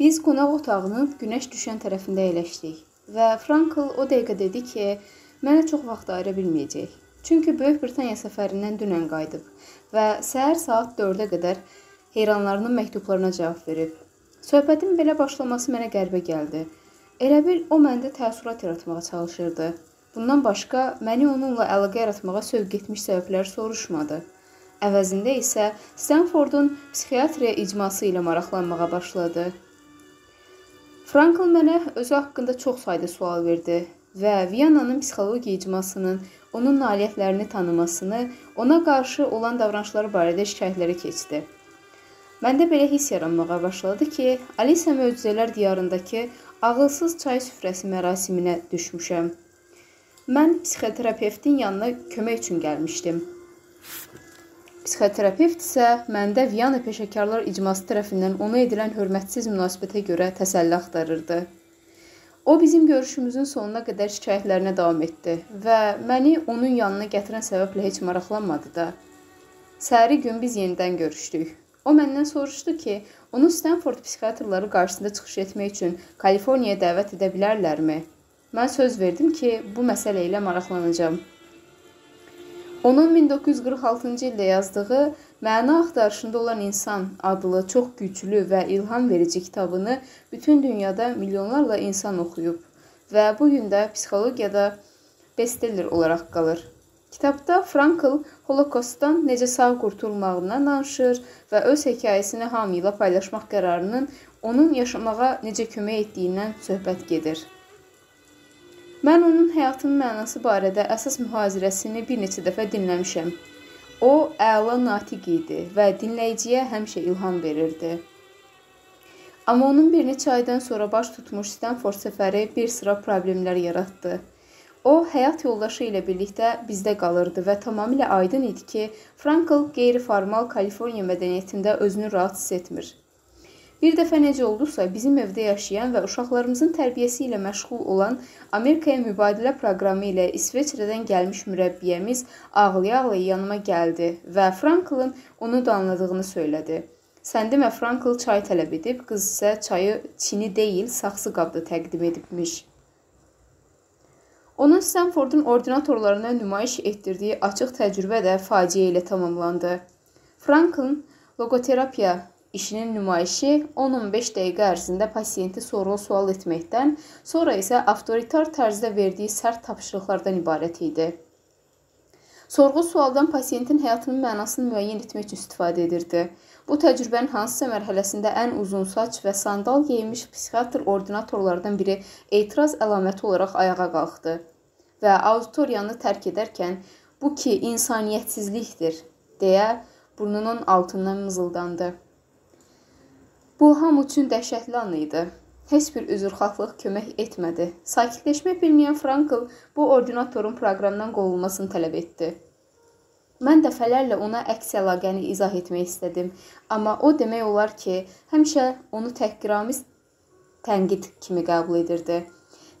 Biz qonaq otağının günəş düşən tərəfində əyləşdik və Frankl o dəqiqə dedi ki, mənə çox vaxt ayıra bilməyəcək. Çünki Böyük Britaniya səfərindən dünən qayıdıb və səhər saat 4-ə qədər heyranlarının məktublarına cavab verib. Söhbətin belə başlaması mənə qəribə gəldi. Elə bil o məndə təəssürat yaratmağa çalışırdı. Bundan başqa məni onunla əlaqə yaratmağa sövq etmiş səbəblər soruşmadı. Əvəzində isə Stanfordun psixiatriya icması ilə maraqlanmağa başladı. Frankl mənə özü haqqında çox sayda sual verdi və Viyananın psixologiya icmasının onun nailiyyətlərini tanımasını, ona qarşı olan davranışları barədə şikayətləri keçdi. Məndə belə hiss yaranmağa başladı ki, Alisa möcüzələr diyarındakı ağılsız çay süfrəsi mərasiminə düşmüşəm. Mən psixoterapevtin yanına kömək üçün gəlmişdim. Psixoterapevt isə məndə Viyana peşəkarlar icması tərəfindən ona edilən hörmətsiz münasibətə görə təsəlli axtarırdı. O bizim görüşümüzün sonuna qədər şikayətlərinə davam etdi və məni onun yanına gətirən səbəblə heç maraqlanmadı da. Səhəri gün biz yenidən görüşdük. O məndən soruşdu ki, onu Stanford psixiatrları qarşısında çıxış etmək üçün Kaliforniyaya dəvət edə bilərlərmi? Mən söz verdim ki, bu məsələ ilə maraqlanacağam. Onun 1946-cı ildə yazdığı Məna axtarışında olan insan adlı çox güclü və ilham verici kitabını bütün dünyada milyonlarla insan oxuyub və bu gün də psixologiyada bestseller olaraq qalır. Kitabda Frankl Holokostdan necə sağ qurtulmağından danışır və öz hekayəsini hamı ilə paylaşmaq qərarının onun yaşamağa necə kömək etdiyindən söhbət gedir. Mən onun həyatının mənası barədə əsas mühazirəsini bir neçə dəfə dinləmişəm. O əla natiq idi və dinləyiciyə həmişə ilham verirdi. Amma onun bir neçə aydan sonra baş tutmuş Stanford səfəri bir sıra problemlər yaratdı. O, həyat yoldaşı ilə birlikdə bizdə qalırdı və tamamilə aydın idi ki, Frankl qeyri-formal Kaliforniya mədəniyyətində özünü rahat hiss etmir. Bir dəfə necə oldusa, bizim evdə yaşayan və uşaqlarımızın tərbiyəsi ilə məşğul olan Amerikaya mübadilə proqramı ilə İsveçrədən gəlmiş mürəbbiyəmiz ağlaya-ağlaya yanıma gəldi və Franklın onu danladığını söylədi. Sən demə Frankl çay tələb edib, qız isə çayı çini deyil, saxsı qabda təqdim edibmiş. Onun Stanfordun ordinatorlarına nümayiş etdirdiyi açıq təcrübə də faciə ilə tamamlandı. Franklin loqoterapiya İşinin nümayişi 10-15 dəqiqə ərzində pasiyenti sorğu-sual etməkdən, sonra isə avtoritar tərzdə verdiyi sərt tapşırıqlardan ibarət idi. Sorğu-sualdan pasiyentin həyatının mənasını müəyyən etmək üçün istifadə edirdi. Bu təcrübənin hansısa mərhələsində ən uzun saç və sandal geyinmiş psixiatr ordinatorlardan biri etiraz əlaməti olaraq ayağa qalxdı və auditoriyanı tərk edərkən bu ki insaniyyətsizlikdir deyə burnunun altından mızıldandı. Bu hamı üçün dəhşətli an idi. Heç bir üzrxahlıq kömək etmədi. Sakitləşmək bilməyən Frankl bu ordinatorun proqramdan qovulmasını tələb etdi. Mən dəfələrlə ona əks əlaqəni izah etmək istədim, amma o demək olar ki, həmişə onu təhqiramiz tənqid kimi qəbul edirdi.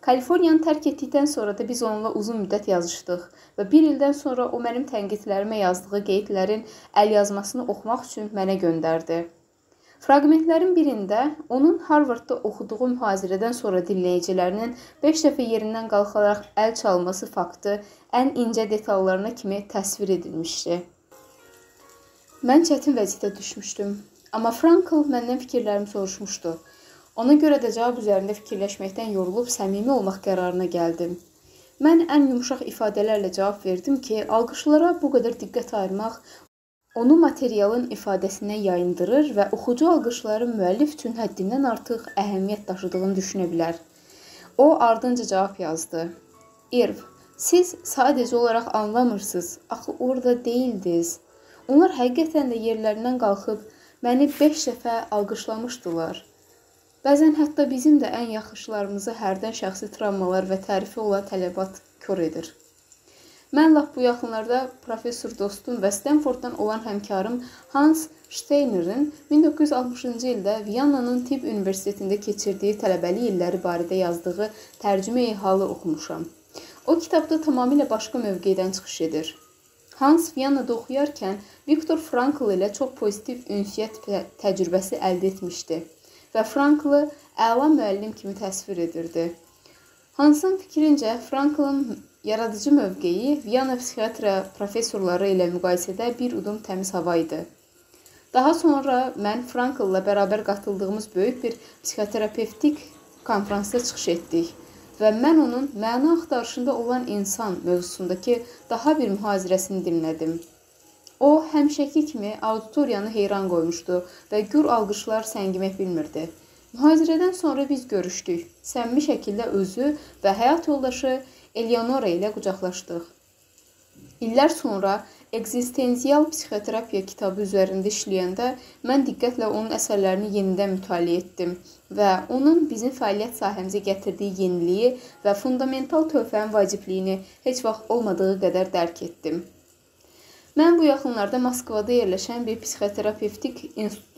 Kaliforniyanı tərk etdikdən sonra da biz onunla uzun müddət yazışdıq və bir ildən sonra o mənim tənqidlərimə yazdığı qeydlərin əlyazmasını oxumaq üçün mənə göndərdi. Fraqmentlərin birində onun Harvardda oxuduğu mühazirədən sonra dinləyicilərinin 5 dəfə yerindən qalxaraq əl çalması faktı ən incə detallarına kimi təsvir edilmişdi. Mən çətin vəziyyətə düşmüşdüm, amma Frankl məndən fikirlərimi soruşmuşdu. Ona görə də cavab üzərində fikirləşməkdən yorulub səmimi olmaq qərarına gəldim. Mən ən yumşaq ifadələrlə cavab verdim ki, alqışlara bu qədər diqqət ayırmaq Onu materialın ifadəsinə yayındırır və oxucu alqışları müəllif üçün həddindən artıq əhəmiyyət daşıdığını düşünə bilər. O ardınca cavab yazdı. Irv, siz sadəcə olaraq anlamırsınız. Axı orada deyildiniz. Onlar həqiqətən də yerlərindən qalxıb məni 5 dəfə alqışlamışdılar. Bəzən hətta bizim də ən yaxşılarımızı hərdən şəxsi travmalar və tərifi olan tələbat kör edir. Mən lap bu yaxınlarda professor dostum və Stanforddan olan həmkarım Hans Steinerin 1960-cı ildə Viyananın Tibb Universitetində keçirdiyi tələbəlik illəri barədə yazdığı tərcümeyi halı oxumuşam. O kitabda tamamilə başqa mövqedən çıxış edir. Hans Viyanada oxuyarkən Viktor Frankl ilə çox pozitiv ünsiyyət təcrübəsi əldə etmişdi və Franklı əla müəllim kimi təsvir edirdi. Hansın fikrincə Franklın yaradıcı mövqeyi Viyana psixiatriya professorları ilə müqayisədə bir udum təmiz hava idi. Daha sonra mən Frankl-la bərabər qatıldığımız böyük bir psixoterapevtik konfransda çıxış etdik və mən onun məna axtarışında olan insan mövzusundakı daha bir mühazirəsini dinlədim. O, həmişəki kimi auditoriyanı heyran qoymuşdu və gür alqışlar səngimək bilmirdi. Mühazirədən sonra biz görüşdük. Səmimi şəkildə özü və həyat yoldaşı Eleonora ilə qucaqlaşdıq. İllər sonra Ekzistensial psixoterapiya kitabı üzərində işləyəndə mən diqqətlə onun əsərlərini yenidən mütaliə etdim və onun bizim fəaliyyət sahəmizə gətirdiyi yeniliyi və fundamental töhfənin vacibliyini heç vaxt olmadığı qədər dərk etdim. Mən bu yaxınlarda Moskvada yerləşən bir psixoterapevtik institut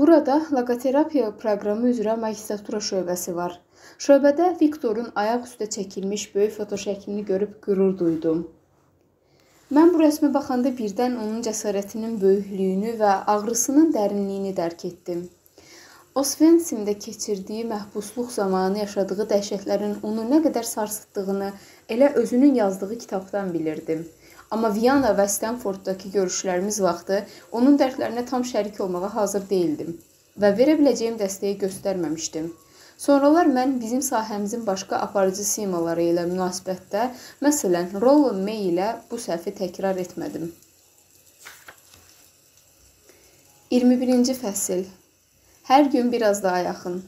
Burada loqoterapiya proqramı üzrə magistratura şöbəsi var. Şöbədə Viktorun ayaq üstə çəkilmiş böyük fotoşəklini görüb qürur duydum. Mən bu rəsmə baxanda birdən onun cəsarətinin böyüklüyünü və ağrısının dərinliyini dərk etdim. Osvensimdə keçirdiyi məhbusluq zamanı yaşadığı dəhşətlərin onu nə qədər sarsıtdığını elə özünün yazdığı kitabdan bilirdim. Amma Viyana və Stanforddakı görüşlərimiz vaxtı onun dərdlərinə tam şərik olmağa hazır değildim və verə biləcəyim dəstəyi göstərməmişdim. Sonralar mən bizim sahəmizin başqa aparıcı simaları ilə münasibətdə, məsələn, Rollin May ilə bu səhvi təkrar etmədim. 21-ci fəsil. Hər gün biraz daha yaxın.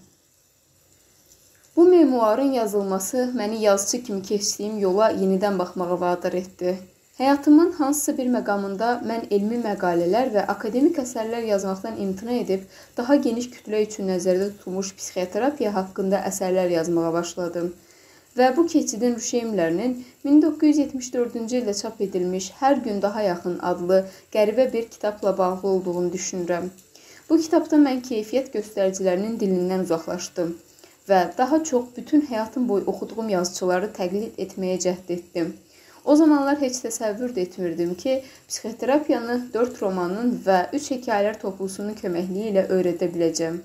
Bu memuarın yazılması məni yazıçı kimi keçdiyim yola yenidən baxmağa vadar etdi. Həyatımın hansısa bir məqamında mən elmi məqalələr və akademik əsərlər yazmaqdan imtina edib, daha geniş kütlə üçün nəzərdə tutulmuş psixoterapiya haqqında əsərlər yazmağa başladım. Və bu keçidin Rüşeymlərinin 1974-cü ildə çap edilmiş Hər gün daha yaxın adlı qəribə bir kitabla bağlı olduğunu düşünürəm. Bu kitabda mən keyfiyyət göstəricilərinin dilindən uzaqlaşdım və daha çox bütün həyatım boyu oxuduğum yazıçıları təqlid etməyə cəhd etdim. O zamanlar heç təsəvvür də etmirdim ki, psixoterapiyanı 4 romanın və 3 hekayələr toplusunun köməkliyi ilə öyrədə biləcəm.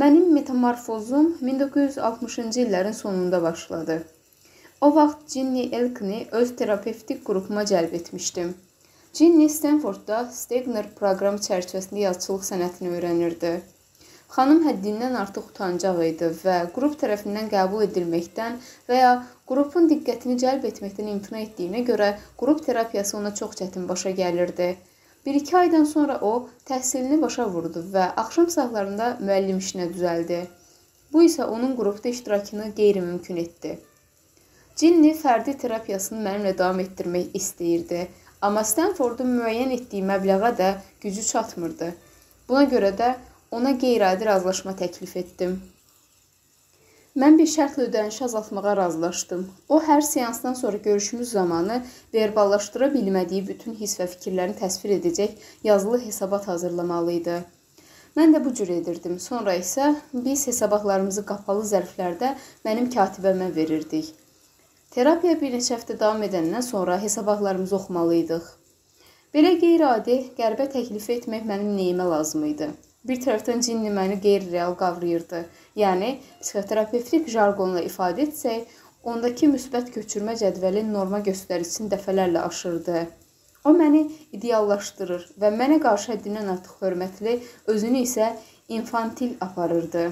Mənim metamorfozum 1960-cı illərin sonunda başladı. O vaxt Ginny Elkini öz terapevtik qrupuma cəlb etmişdim. Ginny Stanfordda Stegner proqramı çərçivəsində yazıçılıq sənətini öyrənirdi. Xanım həddindən artıq utancaq idi və qrup tərəfindən qəbul edilməkdən və ya qrupun diqqətini cəlb etməkdən imtina etdiyinə görə qrup terapiyası ona çox çətin başa gəlirdi. 1-2 aydan sonra o təhsilini başa vurdu və axşam saatlarında müəllim işinə düzəldi. Bu isə onun qrupda iştirakını qeyri-mümkün etdi. Cinni fərdi terapiyasını mənimlə davam etdirmək istəyirdi, amma Stanfordun müəyyən etdiyi məbləğə də gücü çatmırdı. Buna görə də Ona qeyri-adi razılaşma təklif etdim. Mən bir şərtlə ödənişi azaltmağa razılaşdım. O hər seansdan sonra görüşümüz zamanı verballaşdıra bilmədiyi bütün hiss və fikirlərini təsvir edəcək yazılı hesabat hazırlamalı idi. Mən də bu cür edirdim. Sonra isə biz hesabatlarımızı qapalı zərflərdə mənim katibəmə verirdik. Terapiya bir neçə həftə davam edəndən sonra hesabatlarımızı oxumalıydıq. Belə qeyri-adi, qəribə təklif etmək mənim nəyimə lazım idi? Bir tərəfdən cinni məni qeyri-real qavrayırdı. Yəni psixoterapevtik jargonla ifadə etsək, ondakı müsbət köçürmə cədvəli norma göstəricisini dəfələrlə aşırdı. O məni ideallaşdırır və mənə qarşı həddindən artıq hörmətli, özünü isə infantil aparırdı.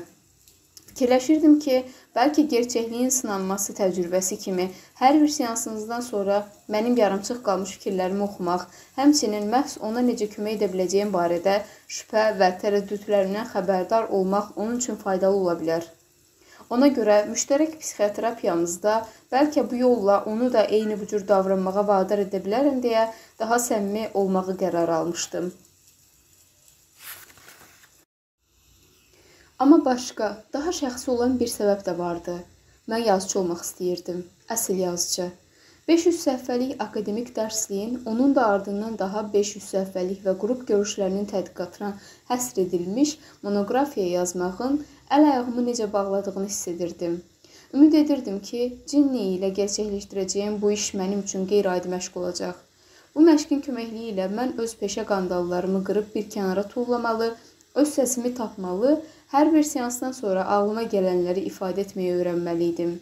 Fikirləşirdim ki, bəlkə gerçəkliyin sınanması təcrübəsi kimi hər bir seansınızdan sonra mənim yarımçıq qalmış fikirlərimi oxumaq, həmçinin məhz ona necə kömək edə biləcəyim barədə şübhə və tərəddüdlərindən xəbərdar olmaq onun üçün faydalı ola bilər. Ona görə müştərək psixoterapiyamızda bəlkə bu yolla onu da eyni bu cür davranmağa vadar edə bilərəm deyə daha səmimi olmağı qərar almışdım. Amma başqa, daha şəxsi olan bir səbəb də vardı. Mən yazıçı olmaq istəyirdim. Əsl yazıçı. 500 səhifəlik akademik dərsliyin, onun da ardından daha 500 səhifəlik və qrup görüşlərinin tədqiqatına həsr edilmiş monoqrafiya yazmağın əl-ayağımı necə bağladığını hiss edirdim. Ümid edirdim ki, Cinni ilə gerçəkləşdirəcəyim bu iş mənim üçün qeyri-adi məşq olacaq. Bu məşqin köməkliyi ilə mən öz peşə qandallarımı qırıb bir kənara tullamalı Öz səsimi tapmalı, hər bir seansdan sonra ağlıma gələnləri ifadə etməyi öyrənməli idim.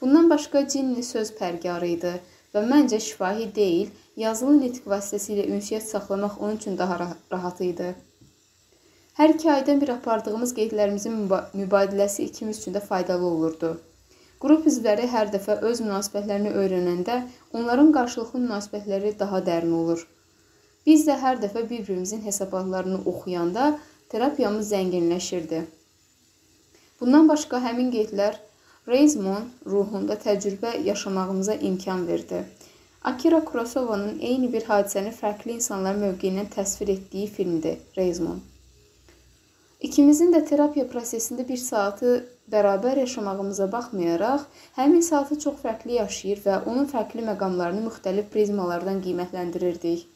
Bundan başqa Cinni söz pərgarı idi və məncə şifahi deyil, yazılı nitq vasitəsilə ünsiyyət saxlamaq onun üçün daha rahat idi. Hər iki aydan bir apardığımız qeydlərimizin mübadiləsi ikimiz üçün də faydalı olurdu. Qrup üzvləri hər dəfə öz münasibətlərini öyrənəndə onların qarşılıqlı münasibətləri daha dərin olur. Biz də hər dəfə bir-birimizin hesabatlarını oxuyanda terapiyamız zənginləşirdi. Bundan başqa həmin qeydlər Reismon ruhunda təcrübə yaşamağımıza imkan verdi. Akira Kurosawa'nın eyni bir hadisəni fərqli insanlar mövqeyindən təsvir etdiyi filmdir Reismon. İkimizin də terapiya prosesində bir saatı bərabər yaşamağımıza baxmayaraq, həmin saatı çox fərqli yaşayır və onun fərqli məqamlarını müxtəlif prizmalardan qiymətləndirirdik.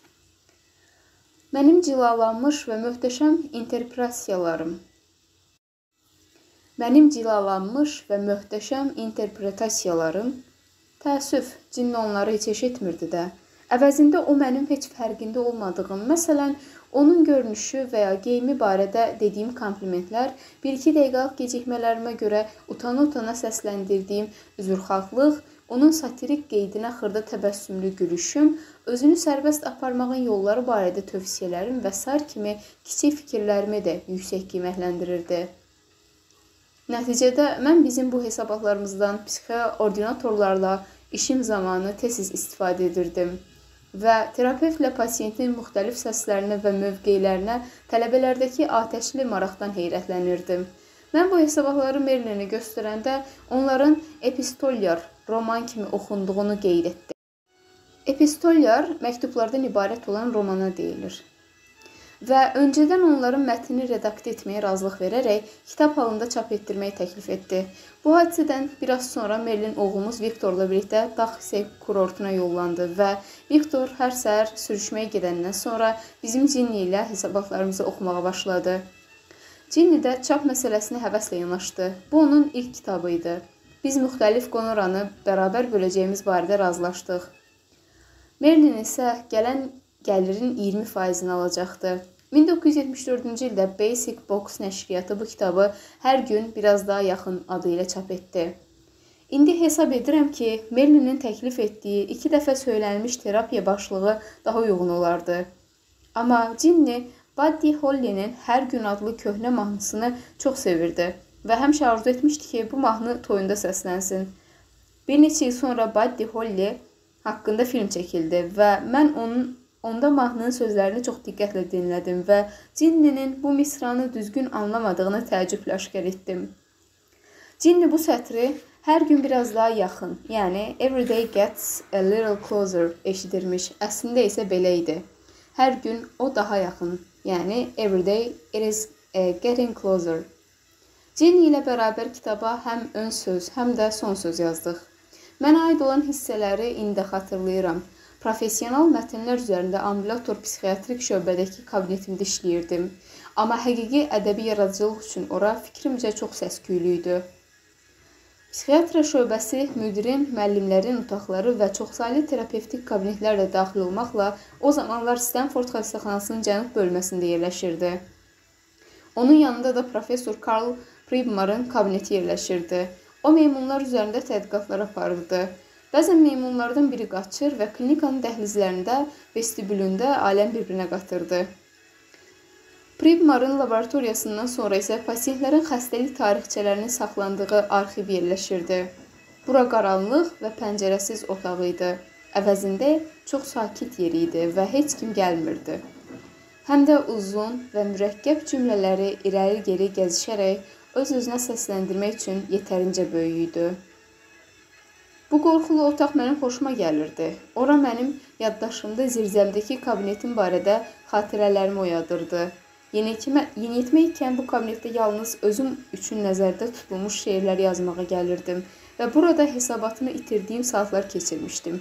Mənim cilalanmış və möhtəşəm interpretasiyalarım. Mənim cilalanmış və möhtəşəm interpretasiyalarım təəssüf, cinn onları heç eşitmirdi də. Əvəzində o mənim heç fərqində olmadığım, məsələn, onun görünüşü və ya geyimi barədə dediyim komplimentlər, 1-2 dəqiqəlik gecikmələrimə görə utana-utana səsləndirdiyim üzrxahlıq, onun satirik qeydinə xırda təbəssümlü gülüşüm, özünü sərbəst aparmağın yolları barədə tövsiyələrim və sair kimi kiçik fikirlərimi də yüksək qiymətləndirirdi. Nəticədə mən bizim bu hesabatlarımızdan psixoordinatorlarla işim zamanı tez-tez istifadə edirdim və terapevtlə pasiyentin müxtəlif səslərinə və mövqeylərinə tələbələrdəki atəşli maraqdan heyrətlənirdim. Mən bu hesabatları Merlinə göstərəndə onların epistolyar roman kimi oxunduğunu qeyd etdim. Epistolyar məktublardan ibarət olan romana deyilir. Və öncədən onların mətnini redaktə etməyə razılıq verərək kitab halında çap etdirməyi təklif etdi. Bu hadisədən biraz sonra Merlin oğlumuz Viktorla birlikdə Daxsey kurortuna yollandı və Viktor hər səhər sürüşməyə gedəndən sonra bizim Cinni ilə hesabatlarımızı oxumağa başladı. Cinni də çap məsələsinə həvəslə yanaşdı. Bu onun ilk kitabı idi. Biz müxtəlif qonoranı bərabər böləcəyimiz barədə razılaşdıq. Merlin isə gələn gəlirin 20%-ni alacaqdı. 1974-cü ildə Basic Box nəşriyyatı bu kitabı hər gün biraz daha yaxın adı ilə çap etdi. İndi hesab edirəm ki, Merlinin təklif etdiyi iki dəfə söylənilmiş terapiya başlığı daha uyğun olardı. Amma Cinni Buddy Holly'nin Hər gün adlı köhnə mahnısını çox sevirdi və həmişə arzu etmişdi ki, bu mahnı toyunda səslənsin. Bir neçə il sonra Buddy Holly haqqında film çəkildi və mən onun onda mahnının sözlərini çox diqqətlə dinlədim və Cinninin bu misranı düzgün anlamadığını təəccüblə aşkar etdim. Cinni bu sətri hər gün biraz daha yaxın, yəni every day gets a little closer eşidirmiş. Əslində isə belə idi. Hər gün o daha yaxın, yəni every day it is uh, getting closer. Cinni ilə bərabər kitaba həm ön söz, həm də son söz yazdıq. Mənə aid olan hissələri indi xatırlayıram. Professional mətnlər üzərində ambulator psixiatrik şöbədəki kabinetimdə işləyirdim. Amma həqiqi ədəbi yaradıcılıq üçün ora fikrimcə çox səs-küylü idi. Psixiatriya şöbəsi müdirin, müəllimlərin otaqları və çoxsaylı terapevtik kabinetlərlə daxil olmaqla o zamanlar Stanford xəstəxanasının cənub bölməsində yerləşirdi. Onun yanında da professor Karl Pribmarın kabineti yerləşirdi. O meymunlar üzərində tədqiqatlar aparırdı. Bəzən meymunlardan biri qaçır və klinikanın dəhlizlərində, vestibülündə aləm bir-birinə qatırdı. Pribmarın laboratoriyasından sonra isə pasientlərin xəstəlik tarixçələrinin saxlandığı arxiv yerləşirdi. Bura qaranlıq və pəncərəsiz otaq idi. Əvəzində çox sakit yer idi və heç kim gəlmirdi. Həm də uzun və mürəkkəb cümlələri irəli-geri gəzişərək öz-özünə səsləndirmək üçün yetərincə böyük idi. Bu qorxulu otaq mənim xoşuma gəlirdi. Ora mənim yaddaşımda zirzəmdəki kabinetim barədə xatirələrimi oyadırdı. Yeniyetmə ikən bu kabinetdə yalnız özüm üçün nəzərdə tutulmuş şeirlər yazmağa gəlirdim və burada hesabatını itirdiyim saatlar keçirmişdim.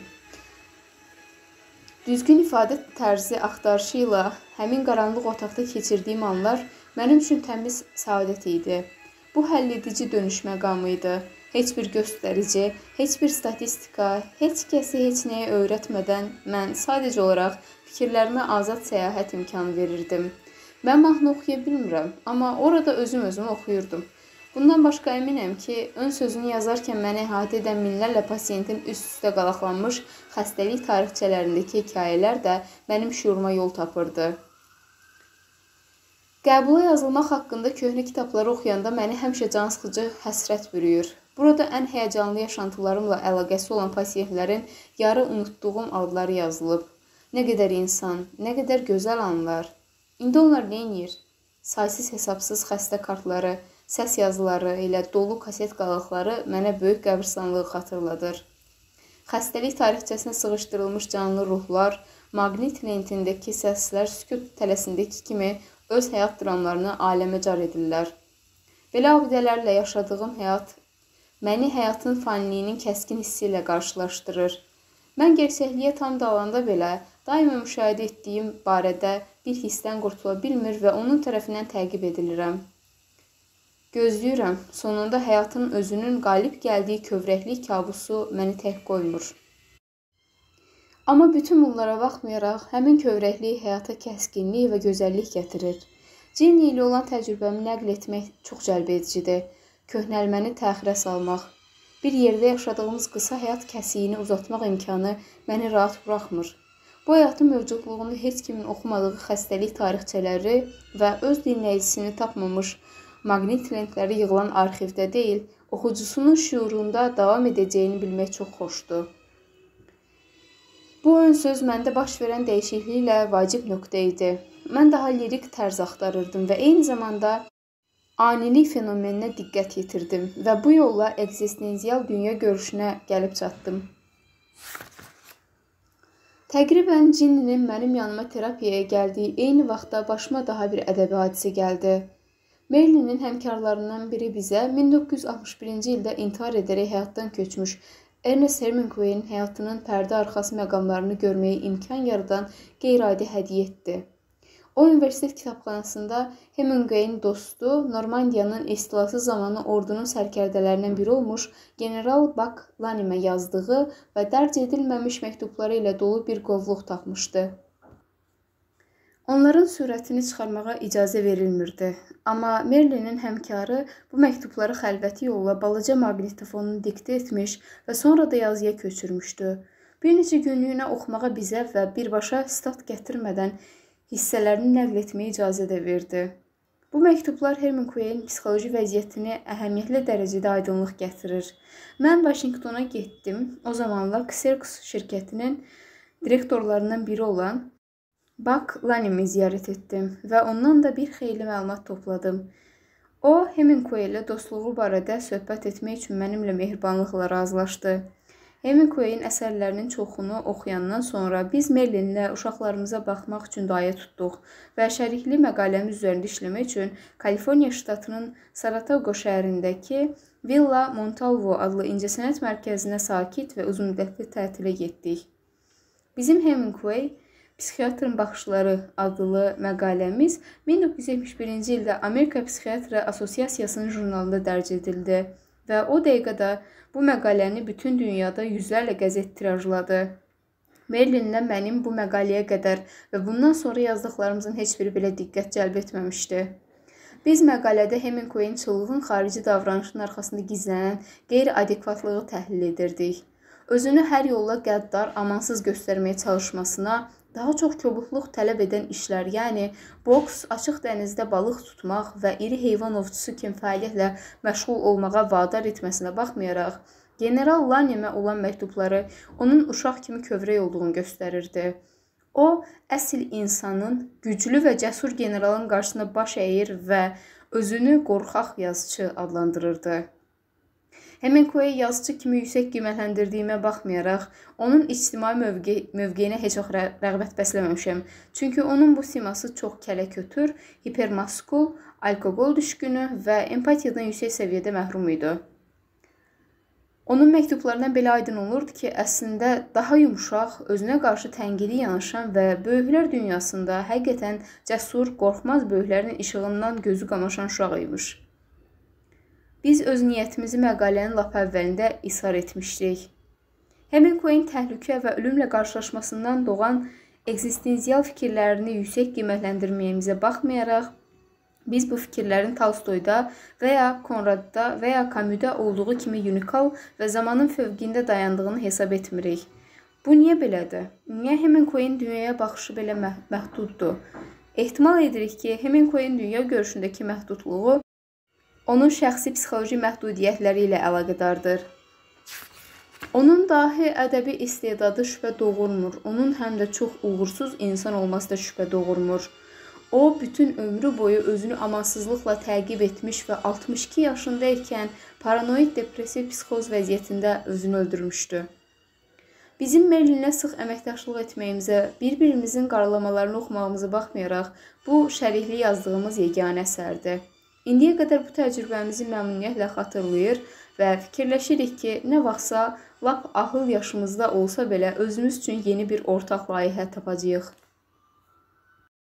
Düzgün ifadə tərzi axtarışı ilə həmin qaranlıq otaqda keçirdiyim anlar mənim üçün təmiz səadət idi. Bu həlledici dönüş məqamı idi. Heç bir göstərici, heç bir statistika, heç kəsi heç nəyə öyrətmədən mən sadəcə olaraq fikirlərimə azad səyahət imkanı verirdim. Mən mahnı oxuya bilmirəm, amma orada özüm özümə oxuyurdum. Bundan başqa əminəm ki, ön sözünü yazarkən məni əhatə edən minlərlə pasiyentin üst-üstə qalaqlanmış xəstəlik tarixçələrindəki hekayələr də mənim şuuruma yol tapırdı. Qəbula yazılmaq haqqında köhnə kitabları oxuyanda məni həmişə cansıxıcı həsrət bürüyür. Burada ən həyəcanlı yaşantılarımla əlaqəsi olan pasientlərin yarı unutduğum adları yazılıb. Nə qədər insan, nə qədər gözəl anlar. İndi onlar nə edir? Saysız hesabsız xəstə kartları, səs yazıları ilə dolu kaset qalıqları mənə böyük qəbirstanlığı xatırladır. Xəstəlik tarixçəsinə sığışdırılmış canlı ruhlar, maqnit lentindəki səslər sükut tələsindəki kimi öz həyat dramlarını aləmə car edirlər. Belə abidələrlə yaşadığım həyat məni həyatın faniliyinin kəskin hissi ilə qarşılaşdırır. Mən gerçəkliyə tam dalanda belə daima müşahidə etdiyim barədə bir hissdən qurtula bilmir və onun tərəfindən təqib edilirəm. Gözləyirəm. Sonunda həyatın özünün qalib gəldiyi kövrəklik kabusu məni tək qoymur. Amma bütün bunlara baxmayaraq, həmin kövrəklik həyata kəskinlik və gözəllik gətirir. Cinni ilə olan təcrübəmi nəql etmək çox cəlbedicidir köhnəlməni təxirə salmaq, bir yerdə yaşadığımız qısa həyat kəsiyini uzatmaq imkanı məni rahat buraxmır. Bu həyatın mövcudluğunu heç kimin oxumadığı xəstəlik tarixçələri və öz dinləyicisini tapmamış maqnit lentləri yığılan arxivdə deyil, oxucusunun şüurunda davam edəcəyini bilmək çox xoşdur. Bu ön söz məndə baş verən dəyişikliklə vacib nöqtə idi. Mən daha lirik tərz axtarırdım və eyni zamanda anilik fenomeninə diqqət yetirdim və bu yolla ekzistensial dünya görüşünə gəlib çatdım. Təqribən Cinninin mənim yanıma terapiyaya gəldiyi eyni vaxtda başıma daha bir ədəbi hadisə gəldi. Merlinin həmkarlarından biri bizə 1961-ci ildə intihar edərək həyatdan köçmüş Ernest Hemingway-in həyatının pərdə arxası məqamlarını görməyə imkan yaradan qeyri-adi hədiyyə etdi. O universitet kitabxanasında Hemingway-in dostu, Normandiyanın istilası zamanı ordunun sərkərdələrindən biri olmuş general Bak Lanimə yazdığı və dərc edilməmiş məktubları ilə dolu bir qovluq tapmışdı. Onların surətini çıxarmağa icazə verilmirdi. Amma Merlinin həmkarı bu məktubları xəlvəti yolla balaca maqnitofonunu diktə etmiş və sonra da yazıya köçürmüşdü. Bir neçə günlükünə oxumağa bizə və birbaşa stat gətirmədən hissələrini nəql etməyə icazə də verdi. Bu məktublar Hemingway-in psixoloji vəziyyətini əhəmiyyətli dərəcədə aydınlıq gətirir. Mən Vaşinqtona getdim. O zamanlar Xerox şirkətinin direktorlarından biri olan Buck Lanimi ziyarət etdim və ondan da bir xeyli məlumat topladım. O, Hemingway ilə dostluğu barədə söhbət etmək üçün mənimlə mehribanlıqla razılaşdı. Hemingway-in əsərlərinin çoxunu oxuyandan sonra biz Merlinlə uşaqlarımıza baxmaq üçün dayə tutduq və şərikli məqaləmiz üzərində işləmək üçün Kaliforniya ştatının Saratoga şəhərindəki Villa Montalvo adlı incəsənət mərkəzinə sakit və uzunmüddətli tətilə getdik. Bizim Hemingway Psixiatrın baxışları adlı məqaləmiz 1971-ci ildə Amerika Psixiatra Assosiasiyasının jurnalında dərc edildi və o dəqiqədə Bu məqaləni bütün dünyada yüzlərlə qəzet tirajladı. Merlinlə mənim bu məqaləyə qədər və bundan sonra yazdıqlarımızın heç biri belə diqqət cəlb etməmişdi. Biz məqalədə Hemingway-in çılğın xarici davranışının arxasında gizlənən qeyri-adekvatlığı təhlil edirdik. Özünü hər yolla qəddar, amansız göstərməyə çalışmasına daha çox kobudluq tələb edən işlər, yəni boks, açıq dənizdə balıq tutmaq və iri heyvan ovçusu kimi fəaliyyətlə məşğul olmağa vadar etməsinə baxmayaraq, general Lannemə olan məktubları onun uşaq kimi kövrək olduğunu göstərirdi. O, əsl insanın, güclü və cəsur generalın qarşısında baş əyir və özünü qorxaq yazıçı adlandırırdı. Hemingway yazıçı kimi yüksək qiymətləndirdiyimə baxmayaraq, onun ictimai mövqe mövqeyinə heç vaxt rə rəğbət bəsləməmişəm. Çünki onun bu siması çox kələ-kötür, hipermaskul, alkoqol düşkünü və empatiyadan yüksək səviyyədə məhrum idi. Onun məktublarından belə aydın olurdu ki, əslində daha yumşaq, özünə qarşı tənqidi yanaşan və böyüklər dünyasında həqiqətən cəsur, qorxmaz böyüklərin işığından gözü qamaşan uşaq imiş. Biz öz niyyətimizi məqalənin lap əvvəlində ishar etmişdik. Hemingway-in təhlükə və ölümlə qarşılaşmasından doğan ekzistensial fikirlərini yüksək qiymətləndirməyimizə baxmayaraq, biz bu fikirlərin Tolstoyda və ya Konradda və ya Camusda olduğu kimi unikal və zamanın fövqində dayandığını hesab etmirik. Bu niyə belədir? Niyə Hemingway-in dünyaya baxışı belə məh məhduddur? Ehtimal edirik ki, Hemingway-in dünya görüşündəki məhdudluğu onun şəxsi psixoloji məhdudiyyətləri ilə əlaqədardır. Onun dahi ədəbi istedadı şübhə doğurmur. Onun həm də çox uğursuz insan olması da şübhə doğurmur. O bütün ömrü boyu özünü amansızlıqla təqib etmiş və 62 yaşında ikən paranoid depressiv psixoz vəziyyətində özünü öldürmüşdü. Bizim Merlinlə sıx əməkdaşlıq etməyimizə, bir-birimizin qaralamalarını oxumağımıza baxmayaraq, bu şərihli yazdığımız yeganə əsərdir. İndiyə qədər bu təcrübəmizi məmnuniyyətlə xatırlayır və fikirləşirik ki, nə vaxtsa lap ahıl yaşımızda olsa belə özümüz üçün yeni bir ortaq layihə tapacağıq.